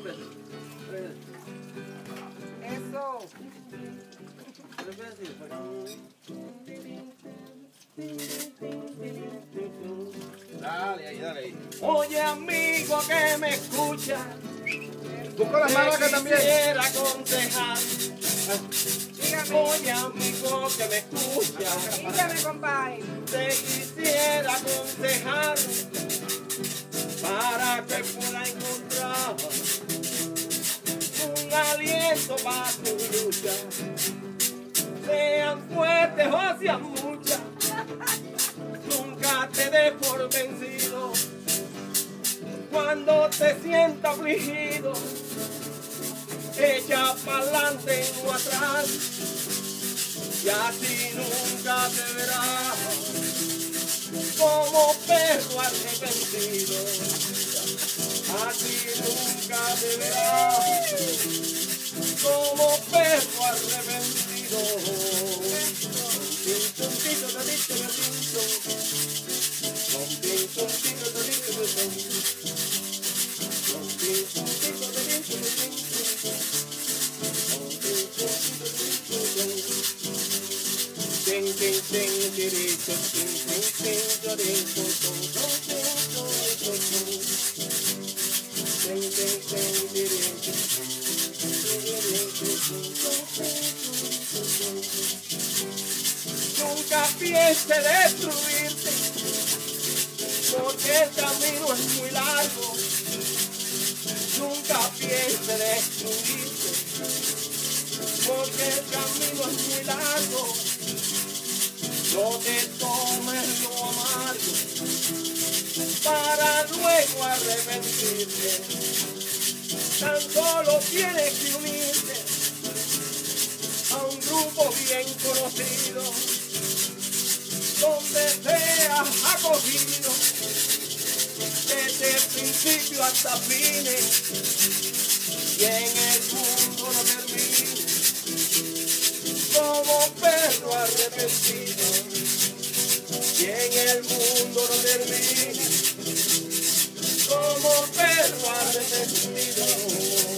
lleva poquito segundos. Eso. Dale ahí, dale ahí. Oye amigo que me escucha, Busca las manos acá te también. quisiera aconsejar. Dígame. Oye amigo que me escucha, Dígame, compadre. te quisiera aconsejar para que pueda encontrar aliento para tu lucha. Sean fuertes o sean muchas, nunca te des por vencido. Cuando te sientas afligido, echa pa'lante y no atrás, y así nunca te verás como perro arrepentido. Así nunca te verás como perro arrepentido. Nunca piense destruirte, porque el camino es muy largo. Nunca piense destruirte, porque el camino es muy largo. No te tomes lo amargo para luego arrepentirte. Tan solo tienes que unirte a un grupo bien conocido, donde seas acogido. Desde principio hasta fines, y en el mundo no termine como perro arrepentido, y en el mundo no termine como perro arrepentido.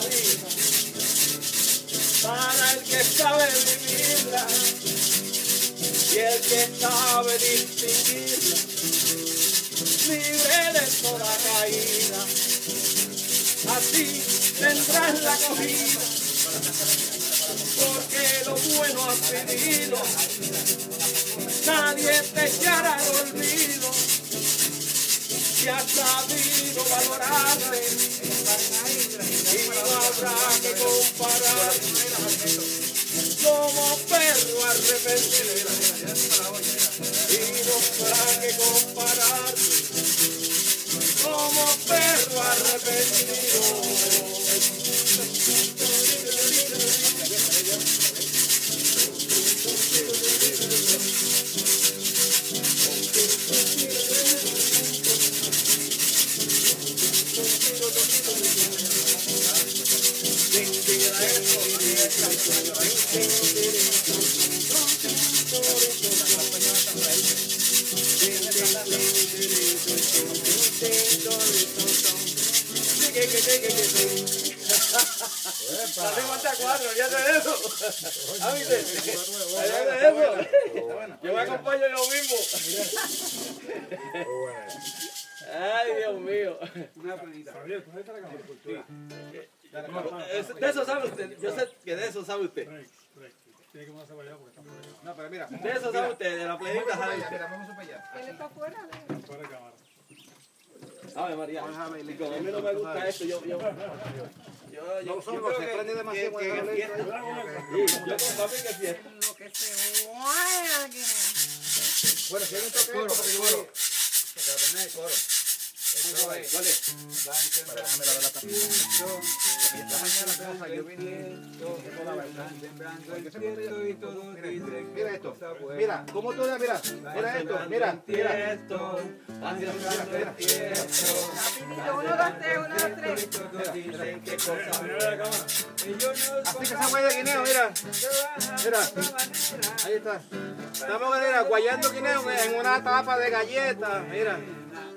Vida para el que sabe vivirla y el que sabe distinguirla. Libre de toda caída, así tendrás la acogida porque lo bueno has pedido. Nadie te echará al olvido si has sabido valorarte y no habrá que comparar como perro arrepentido. Y no habrá que comparar como perro arrepentido. que, que, cuatro, de eso. De eso. Yo me acompaño yo mismo. Ay, Dios mío. Una De eso sabe usted, yo sé que de eso sabe usted. Tiene que ponerse porque está. No, pero mira. De eso sabe usted, de la planita sabe usted. Vamos para allá. Él está afuera. Ave María. Y como a mí no me gusta esto, yo. yo yo, yo, No, solo yo creo se que- prende demasiado que- que fiesta. Yo con papi que fiesta. Lo que se guaya que Bueno, si hay un toque porque yo Porque la coro. Mira, esto. Mira, ¿cómo tú mira, mira esto, mira, mira. Uno, dos, tres, uno, dos, tres. Así que esa huella de guineo, mira. Mira, ahí está. Estamos guayando guineo en una tapa de galletas, mira.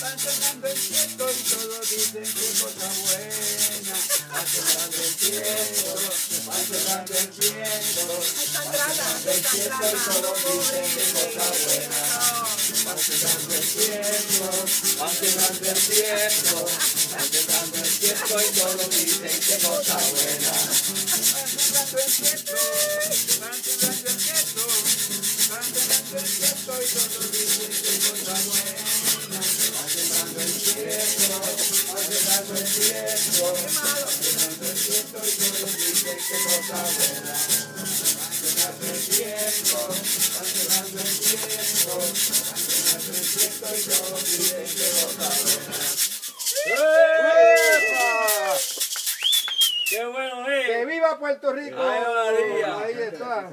Van sembrando el tiesto y todos dicen qué cosa buena. Van sembrando el tiesto, van sembrando el tiesto. Están tratando, están tratando. Van sembrando el tiesto, van sembrando el tiesto, van sembrando el tiesto y todos dicen que cosa buena. Van sembrando el tiesto, van sembrando el tiesto, van sembrando el tiesto y todos dicen que cosa buena. Puerto Rico! ¡Ay, María! Ahí está.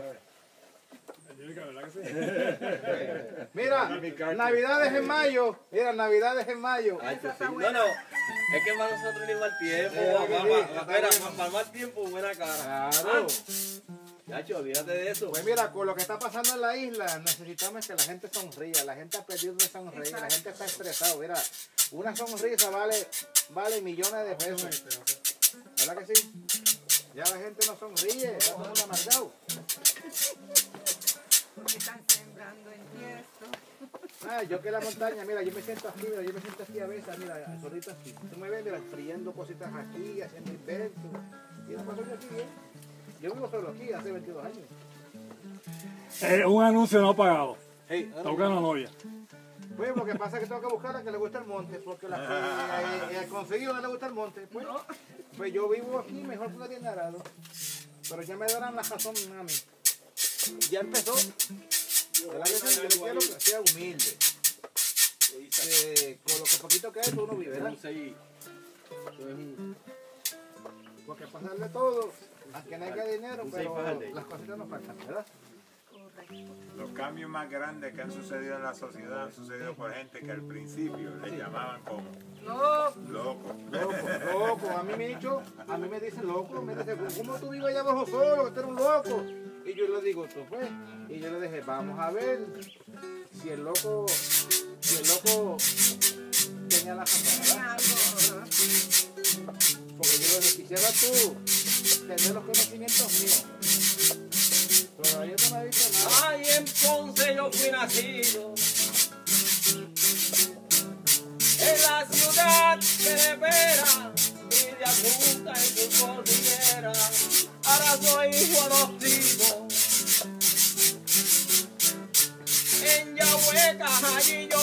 Angélica, ¿verdad que sí? Mira, Navidades en mayo. Mira, Navidades en mayo. Ay, sí. No, no, es que para nosotros ni mal tiempo, Sí, para, mal tiempo, buena cara. Claro. Yacho, olvídate de eso. Pues mira, con lo que está pasando en la isla, necesitamos que la gente sonría. La gente ha perdido de sonreír, la gente está estresada. Mira, una sonrisa vale, vale millones de pesos. ¿Verdad que sí? Ya la gente no sonríe, está todo el mundo amargado. Porque están sembrando en tiesto. Ah, yo que en la montaña, mira, yo me siento aquí, mira, yo me siento aquí a veces, mira, solito aquí. Tú me ves, mira, friendo cositas aquí, haciendo inventos. Y la paso yo aquí bien. Yo vivo solo aquí hace 22 años. Eh, un anuncio no pagado. Hey, Está buscando novia. Pues lo que pasa es que tengo que buscar a que le guste el monte, porque la que eh, eh, conseguido no le gusta el monte. Pues, pues yo vivo aquí mejor que una tienda. Pero ya me darán la razón a mí. Ya empezó. ¿Verdad que sí? Yo le quiero que sea humilde. Que con lo que poquito que es, uno vive, ¿verdad? Un seis. Eso es un- Porque pasarle todo, aunque no haya dinero, pero las cositas no faltan, ¿verdad? Los cambios más grandes que han sucedido en la sociedad han sucedido por gente que al principio le llamaban como loco. Loco, loco, a mí me dicho, a mí me dicen loco, me dicen, ¿cómo tú vives allá abajo solo? Que tú eres un loco. Y yo le digo, tú pues, y yo le dije, vamos a ver si el loco, si el loco tenía la algo. Porque yo le dije, quisiera tú tener los conocimientos míos. Pero yo no me he visto nada.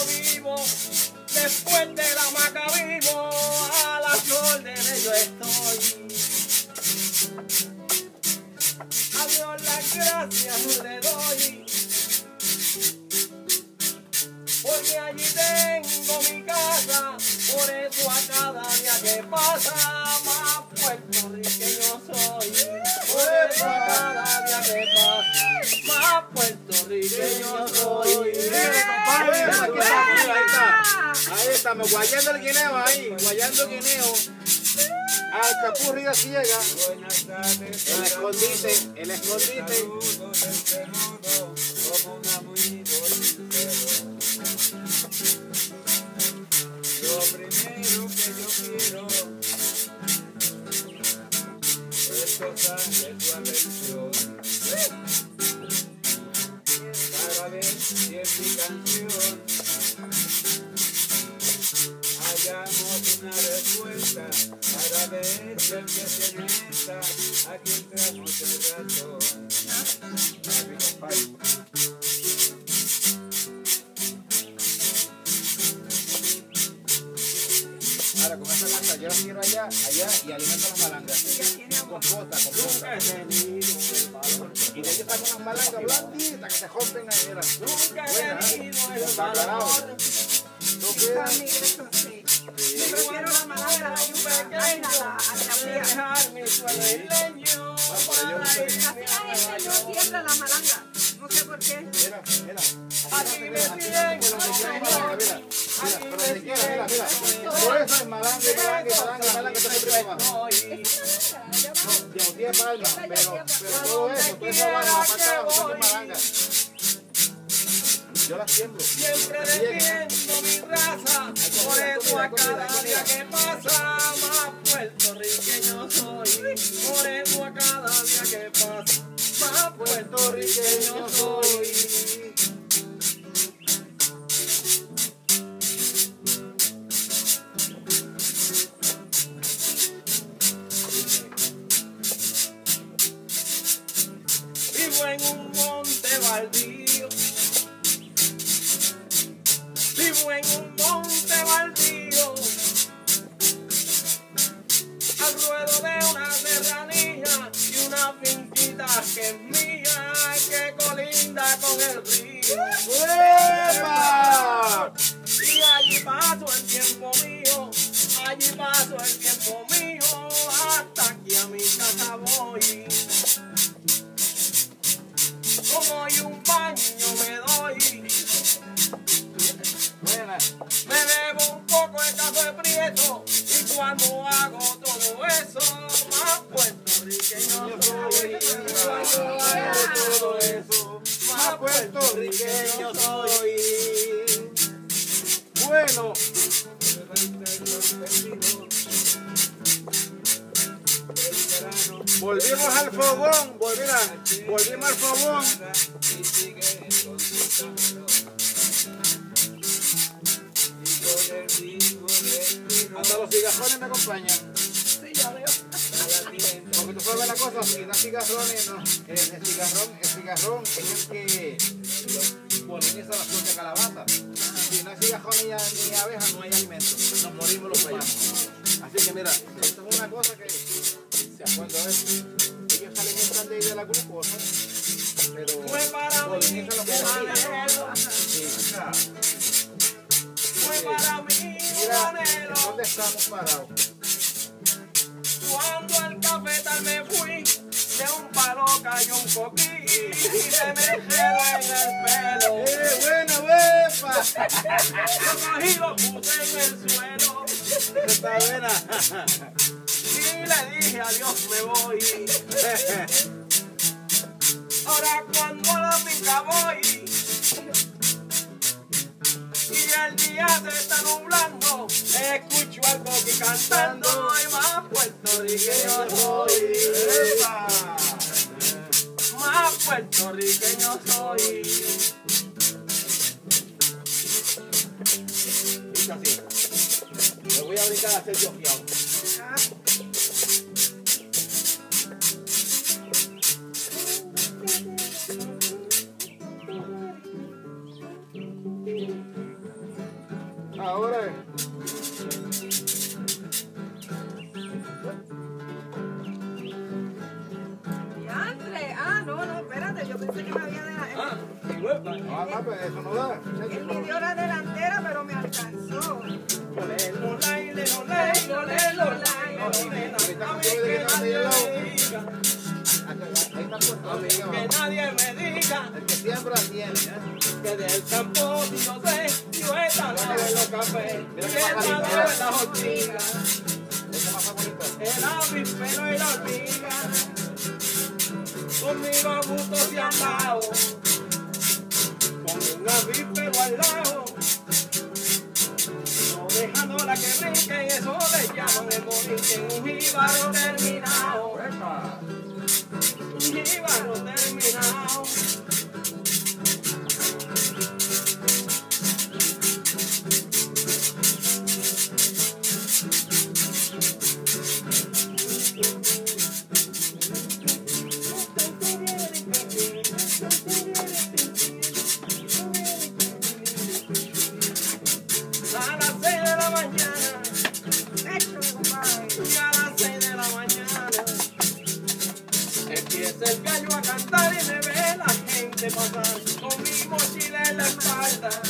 Vivo. Después de la maca vivo, a las órdenes yo estoy. A Dios las gracias le doy. Porque allí tengo mi casa, por eso a cada día que pasa, más puertorriqueño soy. Por eso a cada día que pasa, más puertorriqueño ahí estamos guayando el guineo ahí, guayando el guineo. Al capurri de ciega, el escondite, el escondite. Yo la allá, allá y alimento las malangas. Bota. Y de ellos saco unas malangas blanditas que se rompen ahí, mira. ¿eh? Prefiero la malanga, la yuca, a la yo la malanga. No sé por qué. Mira, mira. Aquí me tienen, mira. Todo eso es eso prima abajo. No, pero, pero todo eso, todo eso la. Yo la siembro. Siempre defiendo mi raza, por eso a cada día que pasa, más puertorriqueño soy. Por eso a cada día que pasa, más puertorriqueño soy. Vivo en un monte baldío. Vivo en un monte baldío. Y cigarrones me acompañan. Sí, ya veo. Porque tú sabes la cosa, si no cigarrones, no. El, el cigarrón, el cigarrón es el que poliniza la flor de calabaza. Si no hay cigarrones ni, ni abejas, no hay alimento. Nos morimos los humanos. Así que mira, esto es una cosa que se acuerda de eso. Ellos se alimentan de, de la glucosa, pero polinizan los Sí. fue para mí estamos parados? Cuando al cafetal me fui, de un palo cayó un coquí y se me quedó en el pelo. ¡Eh, bueno, huepa! Yo cogí y lo puse en el suelo Está buena. y le dije adiós me voy. Ahora cuando a la finca voy y el día se está nublando, escucho al coqui cantando y más puertorriqueño soy. ¡Epa! Más puertorriqueño soy. Dice así. Me voy a brincar a hacer yo pensé que me había adelantado. Ah, ah pues eso no da. Él me dio la delantera, pero me alcanzó. Que nadie me diga el que siembra tiene que del campo yo sé yo esta la de los cafés y esta la de las ortigas el avispero y la hormiga conmigo justo se han dado, con un avíspero al lado, no dejándola que brinque y eso le llaman el boliche, un jíbaro del Mañana, esto es un y a las seis de la mañana empieza el gallo a cantar y me ve la gente pasar con mi mochila en la espalda.